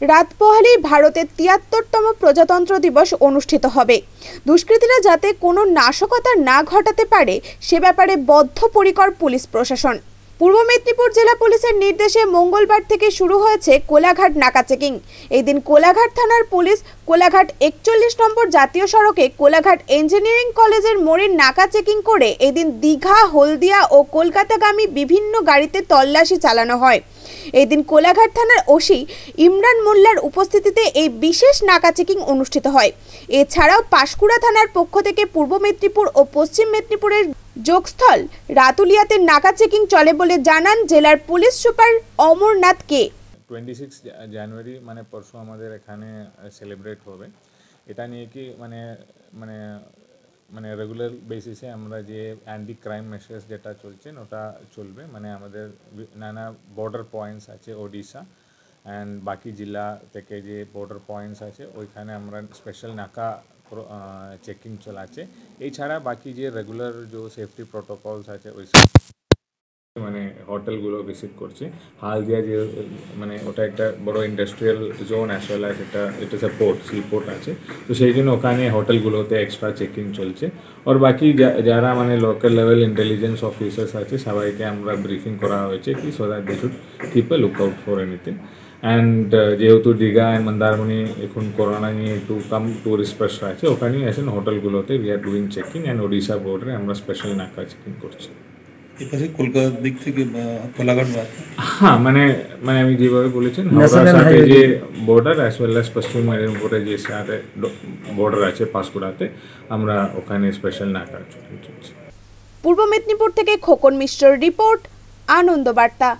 রাত ভারতের তিয়াত্তরতম প্রজাতন্ত্র দিবস অনুষ্ঠিত হবে। দুষ্কৃতীরা যাতে কোনো নাশকতা না ঘটাতে পারে, সে ব্যাপারে বদ্ধপরিকর পুলিশ প্রশাসন। পূর্ব মেদিনীপুর জেলা পুলিশের নির্দেশে মঙ্গলবার থেকে শুরু হয়েছে কোলাঘাট নাকা চেকিং। এই দিন কোলাঘাট থানার পুলিশ কোলাঘাট একচল্লিশ নম্বর জাতীয় সড়কে কোলাঘাট ইঞ্জিনিয়ারিং কলেজের মোড়ে নাকা চেকিং করে এদিন দীঘা, হলদিয়া ও কলকাতাগামী বিভিন্ন গাড়িতে তল্লাশি চালানো হয়। এই দিন কোলাঘাট থানার ওসি ইমরান মোল্লার উপস্থিতিতে এই বিশেষ নাকা চেকিং অনুষ্ঠিত হয়। এছাড়াও পাঁশকুড়া থানার পক্ষ থেকে পূর্ব মেদিনীপুর ও পশ্চিম মেদিনীপুরের যোগস্থল। রাতুলিয়াতে নাকা চেকিং চলে বলে জানান জেলার পুলিশ সুপার অমরনাথ কে। টোয়েন্টি সিক্স জানুয়ারি মানে পরশু আমাদের এখানে সেলিব্রেট হবে। এটা নিয়ে কি মানে মানে মানে রেগুলার বেসিসে আমরা যে অ্যান্টি ক্রাইম মেসেজ যেটা চলছে, ওটা চলবে। মানে আমাদের নানা বর্ডার পয়েন্টস আছে ওডিশা অ্যান্ড বাকি জেলা থেকে যে বর্ডার পয়েন্টস আছে, ওইখানে আমরা স্পেশাল নাকা চেকিং চলাচ্ছে। এছাড়া বাকি যে রেগুলার যে সেফটি প্রোটোকলস আছে, ওই মানে হোটেলগুলো ভিজিট করছি। হালদিয়া যে মানে ওটা একটা বড় industrial zone as well as এটা এটা সে পোর্ট সি পোর্ট আছে। তো সেই জন্য ওখানে হোটেলগুলোতে এক্সট্রা চেকিং চলছে। আর বাকি যারা মানে লোকাল লেভেল ইন্টেলিজেন্স অফিসার্স আছে, সবাইকে আমরা ব্রিফিং করা হয়েছে কি so that they should keep a look out for anything and যেহেতু দীঘা অ্যান্ড মন্দারমণি এখন করোনা নিয়ে একটু কম টুরিস্ট প্রেশার আছে ওখানে এখন হোটেলগুলোতে we are doing checking and Odisha বর্ডারে আমরা স্পেশাল নাকা চেকিং করছি। এপাশে কলকাতার দিক থেকে কোলাঘাট বা হ্যাঁ মানে মানে আমি যেভাবে বলেছেন হাওড়ার সাথে যে বর্ডার অ্যাজ ওয়েল অ্যাজ পশ্চিম মেদিনীপুরে যে সাথে বর্ডার আছে পাঁশকুড়াতে আমরা ওখানে স্পেশাল নাকা চলছে পূর্ব মেদিনীপুর থেকে খোকন মিশ্রর রিপোর্ট আনন্দ বার্তা।